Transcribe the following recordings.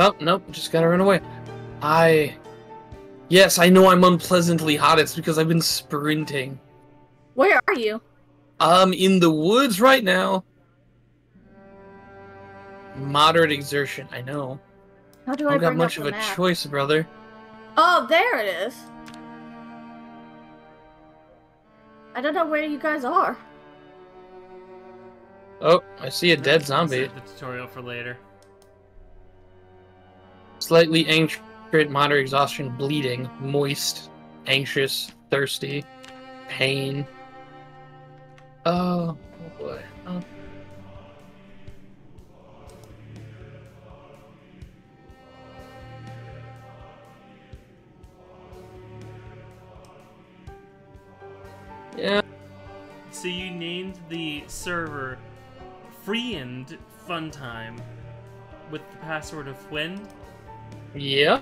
Oh, nope, just gotta run away. I. Yes, I know I'm unpleasantly hot. It's because I've been sprinting. Where are you? I'm in the woods right now. Moderate exertion, I know. How do I I don't got much of a map? choice, brother. Oh, there it is. I don't know where you guys are. Oh, I see a dead zombie. Save the tutorial for later. Slightly anxious, moderate exhaustion, bleeding, moist, anxious, thirsty, pain. Oh, oh boy. Oh. Yeah, So you named the server Friend Funtime with the password of Fwyn. Yeah.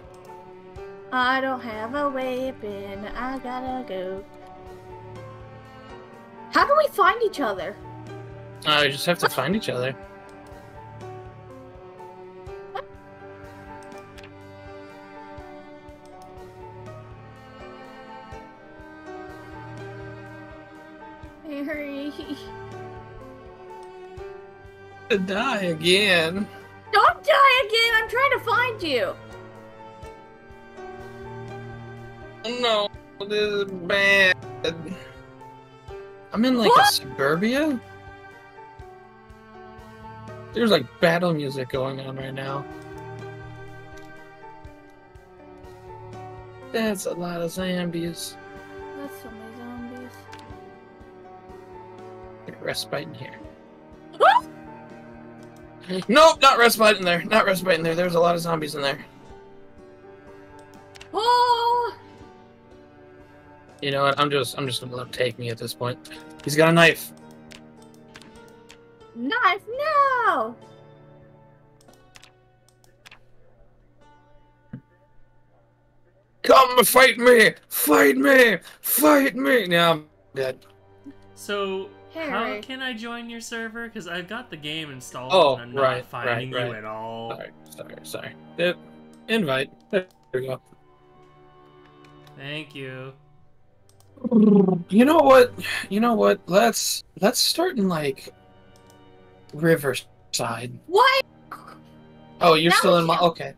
I don't have a weapon. I gotta go. How do we find each other? Uh, I just have to find each other. Hurry. To die again. Don't die again! I'm trying to find you! No, this is bad. I'm in like a suburbia. There's like battle music going on right now. That's a lot of zombies. That's so many zombies. Get respite in here. Nope, not respite in there. Not respite in there. There's a lot of zombies in there. You know what? I'm just I'm just gonna let him take me at this point. He's got a knife. Knife, no! Come fight me! Fight me! Fight me! Now I'm dead. So how can I join your server? Because I've got the game installed Oh, and I'm not right, finding right, you right. at all. Sorry, sorry, sorry. Yep. Invite. There we go. Thank you. You know what? You know what? Let's let's start in like Riverside. What? Oh, you're Now still in Mal. Okay.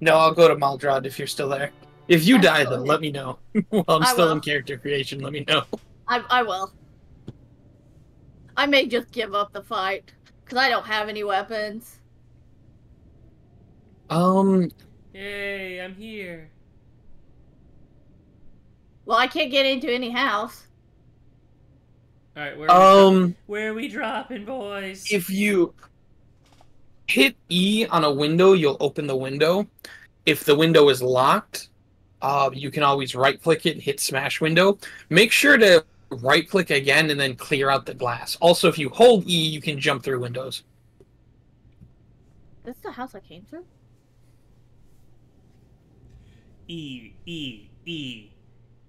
No, I'll go to Muldraugh if you're still there. If you die, then let me know. While I'm I still will. in character creation, let me know. I, I will. I may just give up the fight. Because I don't have any weapons. Um, Yay, I'm here. Well, I can't get into any house. Alright, where, are we um, dro- where are we dropping, boys? if you hit E on a window, you'll open the window. If the window is locked, uh, you can always right click it and hit smash window. Make sure to right click again and then clear out the glass. Also, if you hold E, you can jump through windows. This is the house I came through? E, E, E,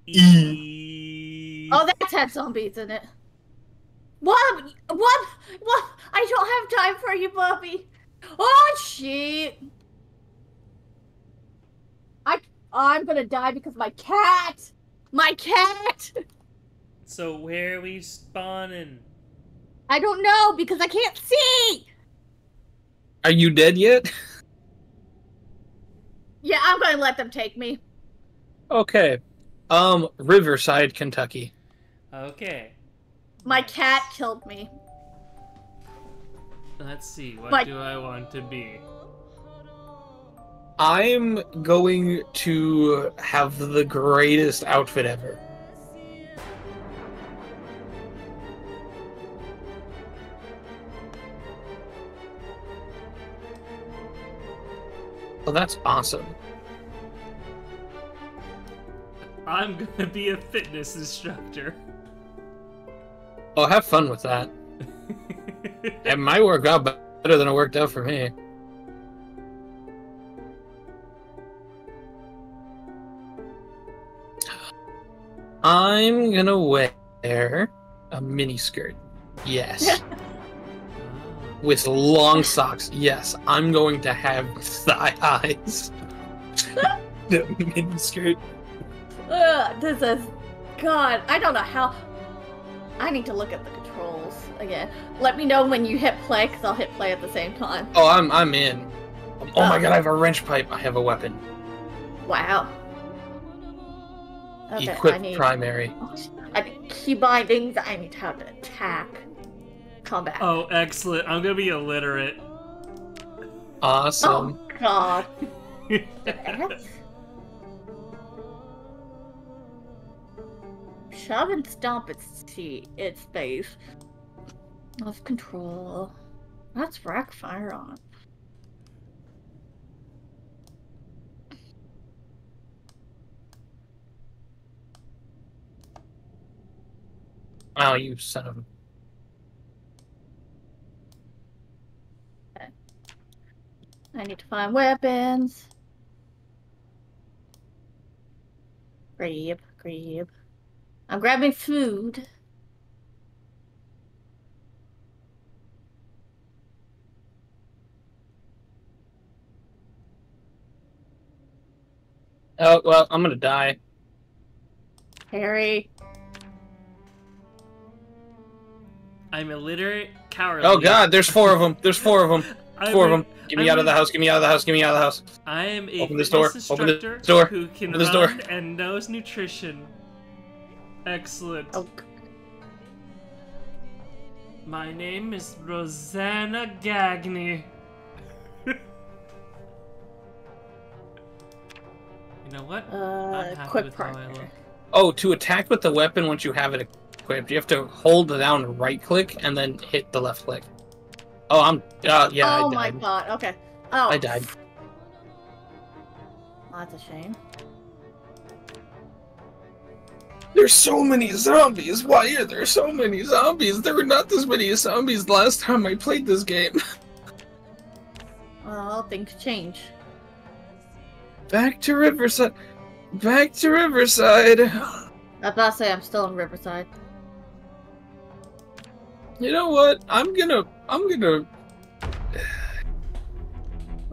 E. Oh, that's had zombies in it. What? What? What? I don't have time for you, Bobby. Oh, shit. I, I'm gonna die because my cat! My cat! So where are we spawning? I don't know because I can't see! Are you dead yet? Yeah, I'm gonna let them take me. Okay. Um, Riverside, Kentucky. Okay. My cat killed me. Let's see. What My- do I want to be? I'm going to have the greatest outfit ever. Oh, that's awesome. I'm gonna be a fitness instructor. Oh, have fun with that. It might work out better than it worked out for me. I'm gonna wear a mini skirt. Yes. with long socks. Yes, I'm going to have thigh highs. the mini skirt. Ugh, this is. God, I don't know how. I need to look at the controls again. Let me know when you hit play, because I'll hit play at the same time. Oh, I'm I'm in. Oh my Oh. god, I have a wrench pipe. I have a weapon. Wow. Okay, I Equip need. primary. I need key bindings. I need how to attack. Combat. Oh, excellent. I'm gonna be illiterate. Oh, awesome. Oh, God. Shove and stomp its C, its base. Left control. That's rack firearm. Oh, you son of. I need to find weapons. Grab, grab. I'm grabbing food. Oh well, I'm gonna die. Harry. I'm illiterate, cowardly. Oh god, there's four of them. There's four of them. I'm Four of them. Get me I'm out of the house. Get me out of the house. Get me out of the house. I am a Open this door. Open this instructor door. who can Open this door. and knows nutrition. Excellent. Oh, My name is Rosanna Gagny. you know what? I'm uh, happy quick with how I partner. look. Oh, to attack with the weapon once you have it equipped, you have to hold down right click and then hit the left click. Oh, I'm. Uh, yeah, oh I my died. god, okay. Oh. I died. Oh, that's a shame. There's so many zombies. Why are there so many zombies? There were not this many zombies last time I played this game. Well, things change. Back to Riverside. Back to Riverside. I was about to say I'm still in Riverside. You know what? I'm gonna. I'm gonna.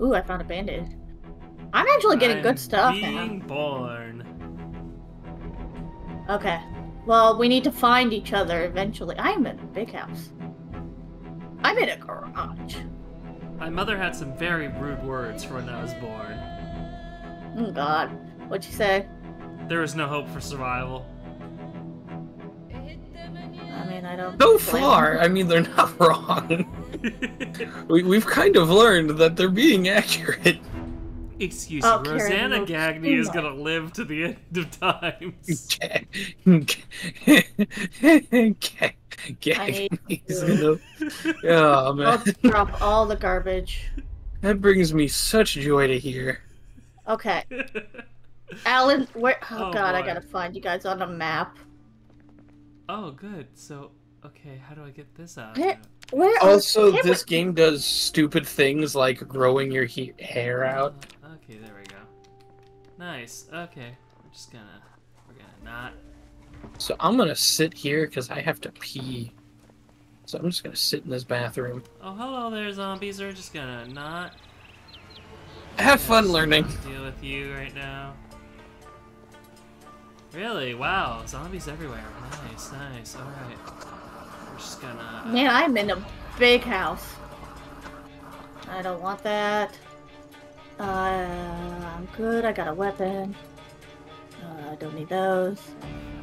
Ooh, I found a bandage. I'm actually getting I'm good stuff Being born. Now. Okay. Well, we need to find each other eventually. I'm in a big house. I'm in a garage. My mother had some very rude words for when I was born. Oh god. What'd you say? There was no hope for survival. I mean, I don't. So far, you. I mean, they're not wrong. we, we've kind of learned that they're being accurate. Excuse Oh, me, Karen, Rosanna you're is gonna live to the end of times. Gag. I hate He's you. gonna- Oh man, I'll drop all the garbage. that brings me such joy to hear. Okay. Alan, where? Oh, Oh, god, I gotta find you guys on a map. oh, good. So, okay, how do I get this out? Where- Where? Also, this game does stupid things like growing your he- hair out. Uh, Uh, okay, there we go. Nice. Okay, we're just gonna we're gonna not. So I'm gonna sit here because I have to pee. So I'm just gonna sit in this bathroom. Oh, hello there, zombies. We're just gonna not Have fun learning. Deal with you right now. Really? Wow, zombies everywhere. Nice, nice. All right. We're just gonna. Man, I'm in a big house. I don't want that. Uh, I'm good. I got a weapon. Uh, I don't need those.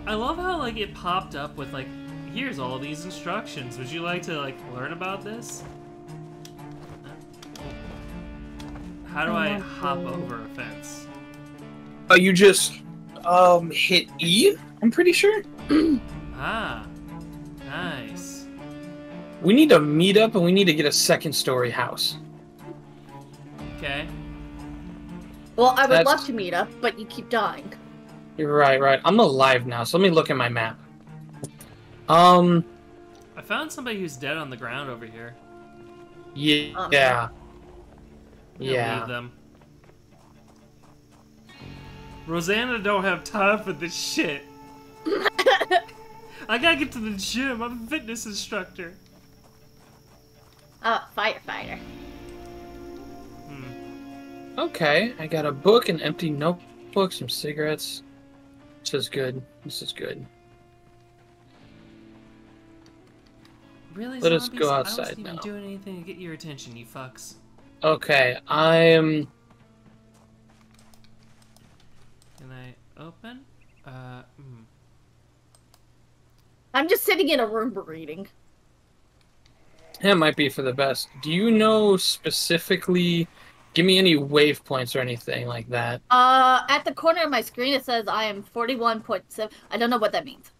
I love how like it popped up with like, here's all these instructions. Would you like to like learn about this? How do I want hop to- over a fence? Oh, you just um hit E. I'm pretty sure. Ah, nice. We need to meet up and we need to get a second story house. Okay. Well, I would That's- love to meet up, but you keep dying. You're right, right. I'm alive now, so let me look at my map. Um, I found somebody who's dead on the ground over here. yeah, Um, yeah, yeah. leave them. Rosanna don't have time for this shit. I gotta get to the gym. I'm a fitness instructor. Uh, firefighter. Okay, I got a book, an empty notebook, some cigarettes. This is good. This is good. Really, Let us zombies? go I outside wasn't even now. doing anything to get your attention, you fucks. Okay, I'm. Can I open? Uh, hmm. I'm just sitting in a room reading. That might be for the best. Do you know specifically? Give me any wave points or anything like that. Uh, at the corner of my screen it says I am 41.7. I don't know what that means.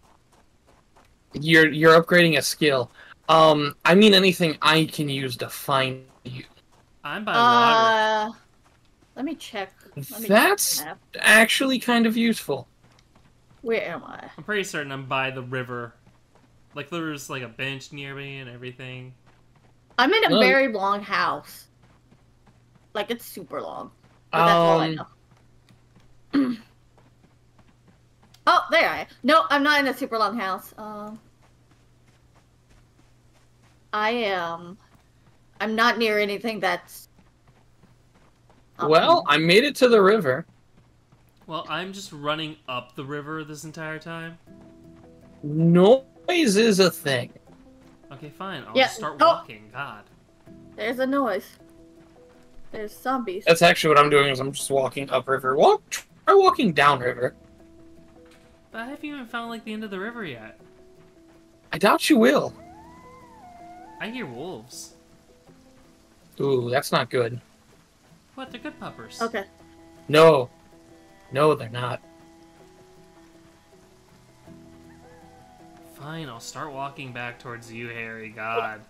You're you're upgrading a skill. Um, I mean anything I can use to find you. I'm by water. Uh, let me check. Let me check That's map. actually kind of useful. Where am I? I'm pretty certain I'm by the river. Like there's like a bench near me and everything. I'm in a Well- very long house. Like it's super long. But that's all I Um, know. oh, there I am. No, I'm not in a super long house. Um, I am. I'm not near anything that's. um, Well, I made it to the river. Well, I'm just running up the river this entire time. Noise is a thing. Okay, fine. I'll Yeah, just start oh. walking. God. there's a noise. There's zombies. That's actually what I'm doing. Is I'm just walking upriver. Walk. Try walking downriver. But I haven't even found like the end of the river yet. I doubt you will. I hear wolves. Ooh, that's not good. What? They're good puppers. Okay. No, no, they're not. Fine, I'll start walking back towards you, Harry. God.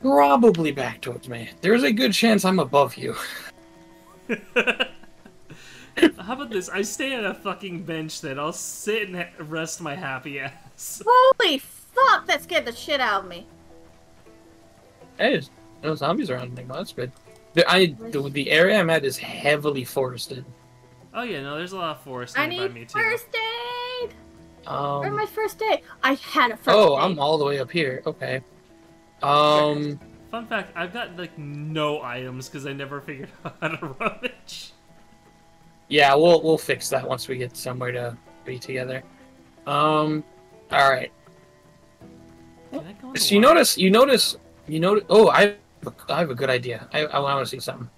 Probably back towards me. There's a good chance I'm above you. How about this? I stay at a fucking bench then. I'll sit and rest my happy ass. Holy fuck! That scared the shit out of me. Hey, no zombies around anymore. That's good. The, I the, the area I'm at is heavily forested. Oh yeah, no, there's a lot of forest I nearby need me too. first aid. Where's Um. my first aid? I had a first Oh, aid. I'm all the way up here. Okay. Um. Fun fact: I've got like no items because I never figured out how to rummage. Yeah, we'll we'll fix that once we get somewhere to be together. Um. All right. Can I go in the So you notice, you notice, you notice. Oh, I, have a- I have a good idea. I, I want to see something.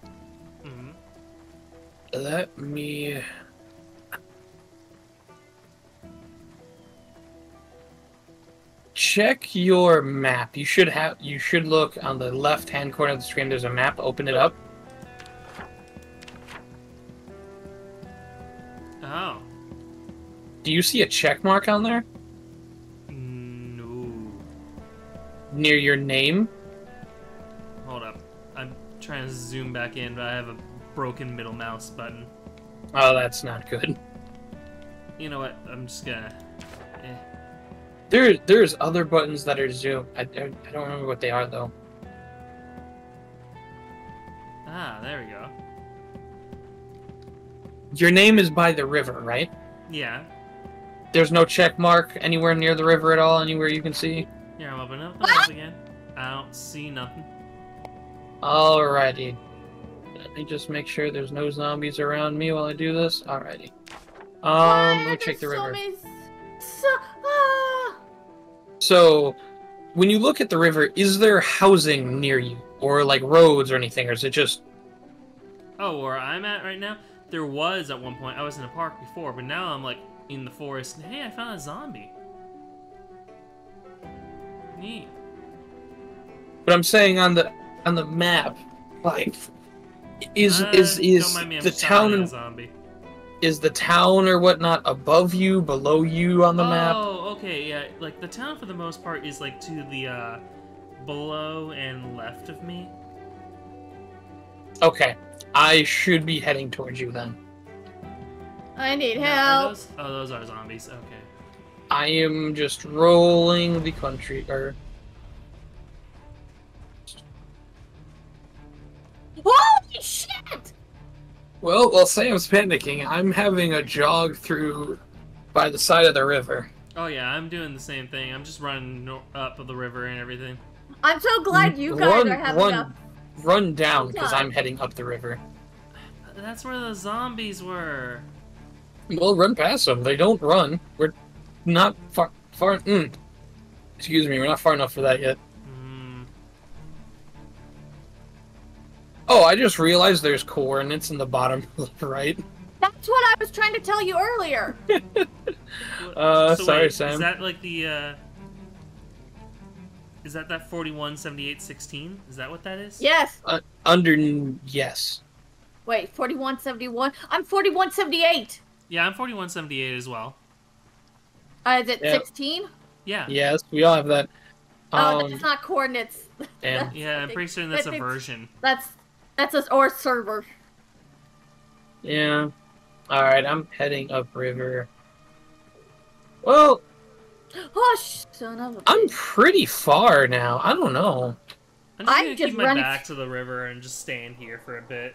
Mhm. Let me. Check your map. You should have. You should look on the left-hand corner of the screen. There's a map. Open it up. Oh. Do you see a check mark on there No. near your name? Hold up. I'm trying to zoom back in, but I have a broken middle mouse button. Oh, that's not good. You know what? I'm just gonna. Eh. There, there's other buttons that are zoom. I, I, I don't remember what they are though. Ah, there we go. Your name is by the river, right? Yeah. There's no check mark anywhere near the river at all, anywhere you can see. Here, I'm opening up the map again. I don't see nothing. Alrighty. Let me just make sure there's no zombies around me while I do this. Alrighty. Um, let me check the river. So. So, when you look at the river, is there housing near you? Or like roads or anything? Or is it just. Oh, where I'm at right now, there was at one point. I was in a park before, but now I'm like in the forest. And hey, I found a zombie. Neat. But I'm saying on the on the map, like, is Uh, is is me, the town is the town or whatnot above you, below you on the map? Okay, yeah. Like the town for the most part is like to the uh below and left of me. Okay, I should be heading towards you then. I need Now, help. those, oh, those are zombies. Okay. I am just rolling the country or Holy shit! well, while Sam's panicking, I'm having a jog through by the side of the river. Oh yeah, I'm doing the same thing. I'm just running no- up the river and everything. I'm so glad you guys run, are having run, a. run down because I'm heading up the river. That's where the zombies were. We'll run past them. They don't run. We're not far. Far. Mm. Excuse me. We're not far enough for that yet. Hmm. Oh, I just realized there's coordinates in the bottom right. That's what I was trying to tell you earlier. Uh, so sorry, wait, Sam. Is that like the uh Is that that 41 78 16? Is that what that is? Yes. Under. Yes. Wait, 4171? I'm 4178. Yeah, I'm 41 78 as well. Uh, is it Yeah. 16? Yeah. Yes. We all have that. Oh, Um, that's not coordinates. damn. Yeah, I'm pretty certain that's a version. That's that's a or server. Yeah. All right. I'm heading upriver. Well, Oh, son of a I'm pretty far now. I don't know. I'm just I'm gonna just keep my running- back to the river and just stand here for a bit.